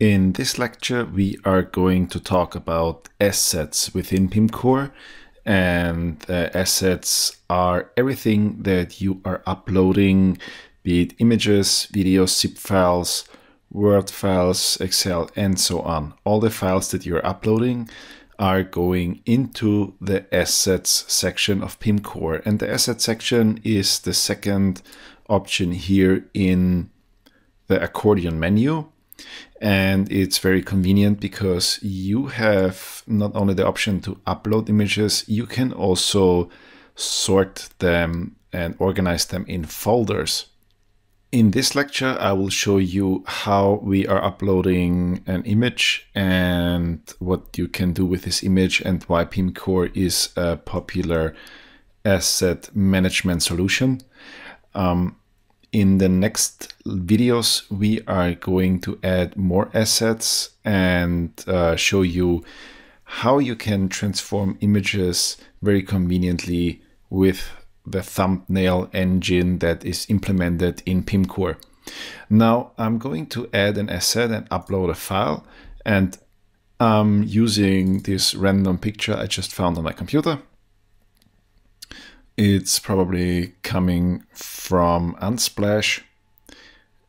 In this lecture, we are going to talk about assets within Pimcore. And uh, assets are everything that you are uploading, be it images, videos, zip files, Word files, Excel, and so on. All the files that you're uploading are going into the assets section of Pimcore. And the asset section is the second option here in the accordion menu and it's very convenient because you have not only the option to upload images, you can also sort them and organize them in folders. In this lecture, I will show you how we are uploading an image and what you can do with this image and why Pimcore is a popular asset management solution. Um, in the next videos, we are going to add more assets and uh, show you how you can transform images very conveniently with the thumbnail engine that is implemented in Pimcore. Now I'm going to add an asset and upload a file and I'm using this random picture I just found on my computer. It's probably coming from Unsplash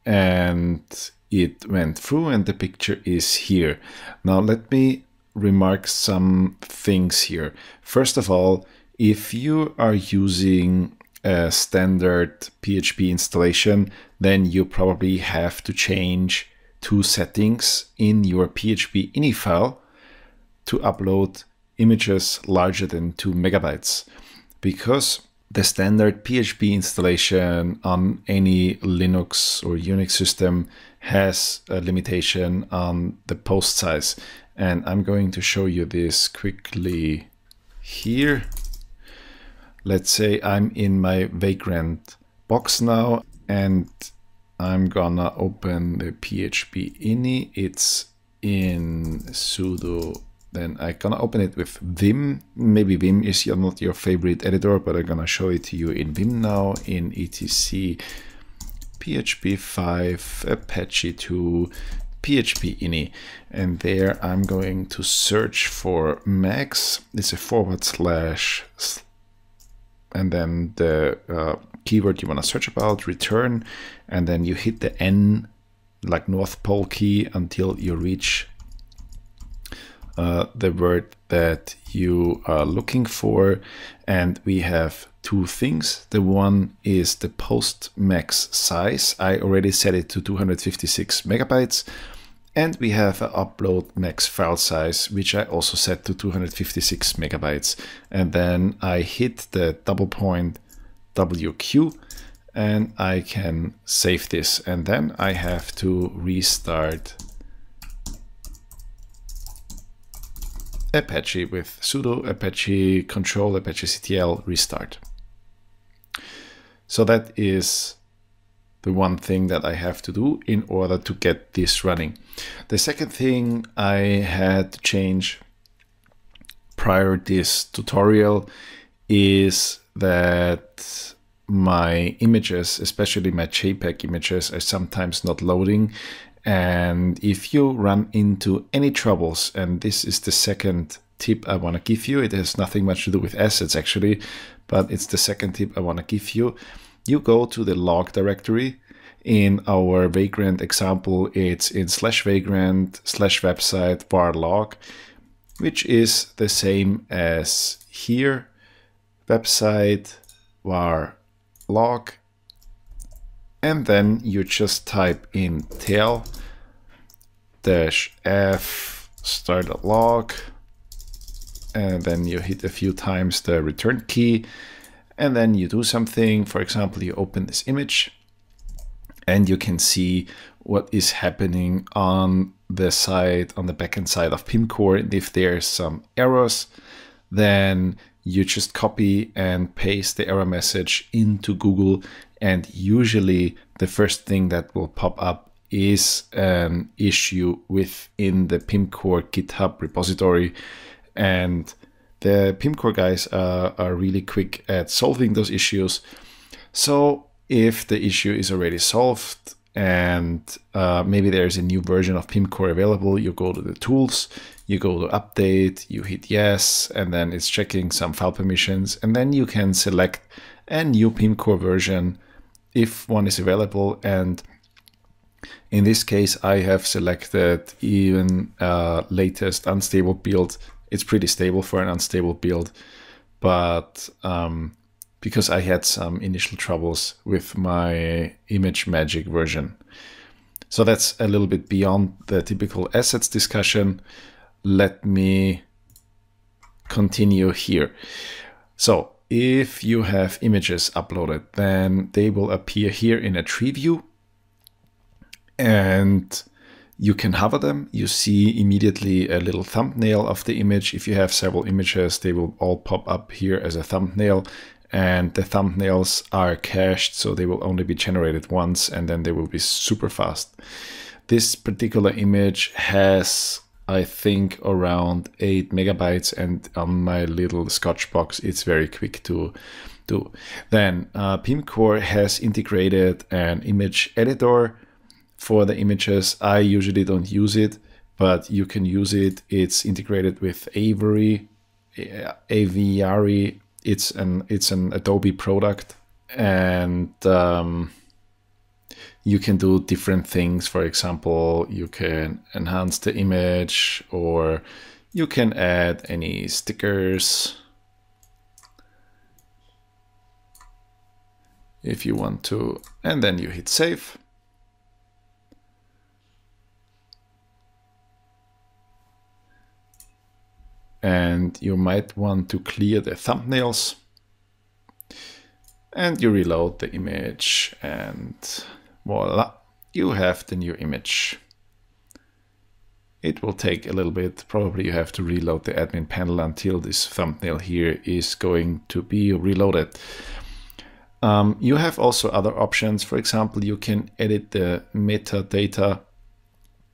and it went through and the picture is here. Now let me remark some things here. First of all, if you are using a standard PHP installation, then you probably have to change two settings in your PHP ini file to upload images larger than two megabytes because the standard PHP installation on any Linux or Unix system has a limitation on the post size. And I'm going to show you this quickly here. Let's say I'm in my Vagrant box now and I'm gonna open the PHP ini. It's in sudo then I'm gonna open it with Vim. Maybe Vim is not your favorite editor, but I'm gonna show it to you in Vim now in etc PHP 5, Apache 2, PHP ini. And there I'm going to search for max. It's a forward slash and then the uh, keyword you want to search about, return, and then you hit the N like North Pole key until you reach uh, the word that you are looking for. And we have two things. The one is the post max size. I already set it to 256 megabytes. And we have an upload max file size, which I also set to 256 megabytes. And then I hit the double point WQ and I can save this. And then I have to restart Apache with sudo apache control apache ctl restart. So that is the one thing that I have to do in order to get this running. The second thing I had to change prior to this tutorial is that my images, especially my JPEG images, are sometimes not loading and if you run into any troubles, and this is the second tip I want to give you, it has nothing much to do with assets actually, but it's the second tip I want to give you. You go to the log directory. In our Vagrant example, it's in slash vagrant slash website var log, which is the same as here website var log and then you just type in tail dash f start a log and then you hit a few times the return key. And then you do something. For example you open this image and you can see what is happening on the side on the backend side of Pimcore. And if there's some errors then you just copy and paste the error message into Google and usually the first thing that will pop up is an issue within the Pimcore GitHub repository. And the Pimcore guys uh, are really quick at solving those issues. So if the issue is already solved and uh, maybe there's a new version of Pimcore available, you go to the tools, you go to update, you hit yes, and then it's checking some file permissions, and then you can select a new Pimcore version if one is available. And in this case, I have selected even uh, latest unstable build. It's pretty stable for an unstable build, but um, because I had some initial troubles with my ImageMagick version. So that's a little bit beyond the typical assets discussion. Let me continue here. So if you have images uploaded, then they will appear here in a tree view and you can hover them. You see immediately a little thumbnail of the image. If you have several images, they will all pop up here as a thumbnail and the thumbnails are cached so they will only be generated once and then they will be super fast. This particular image has I think around 8 megabytes and on my little scotch box it's very quick to do. Then uh, Pimcore has integrated an image editor for the images. I usually don't use it but you can use it. It's integrated with Avery, Aviary it's an it's an Adobe product, and um, you can do different things. For example, you can enhance the image, or you can add any stickers if you want to, and then you hit save. and you might want to clear the thumbnails and you reload the image and voila you have the new image. It will take a little bit. Probably you have to reload the admin panel until this thumbnail here is going to be reloaded. Um, you have also other options. For example you can edit the metadata.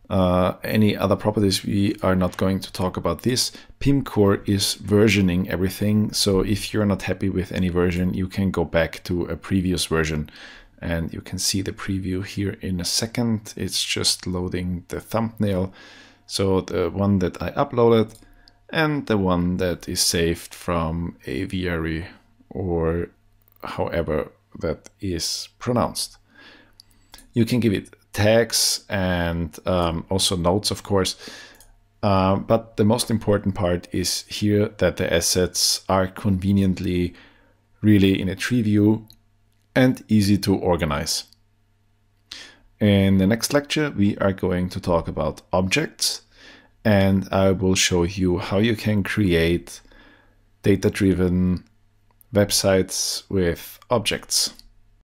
Uh, any other properties, we are not going to talk about this. Pimcore is versioning everything. So if you're not happy with any version, you can go back to a previous version and you can see the preview here in a second. It's just loading the thumbnail. So the one that I uploaded and the one that is saved from Aviary or however that is pronounced. You can give it tags and um, also notes, of course. Uh, but the most important part is here that the assets are conveniently really in a tree view and easy to organize. In the next lecture, we are going to talk about objects and I will show you how you can create data-driven websites with objects.